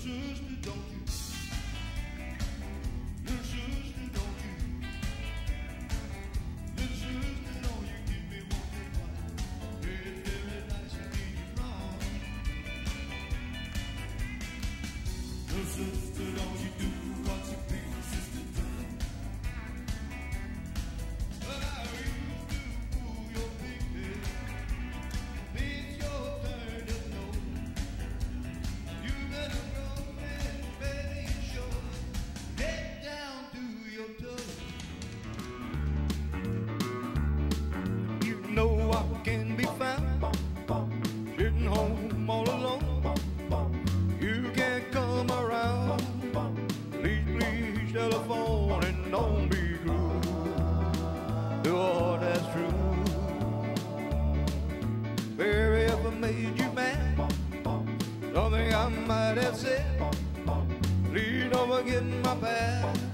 sister, don't you? Little sister, don't you? Little sister, don't you give me one good? Yeah, it's very nice to be wrong. Little sister. Oh, that's true. Baby, if I made you mad, something I might have said, please don't forget my past.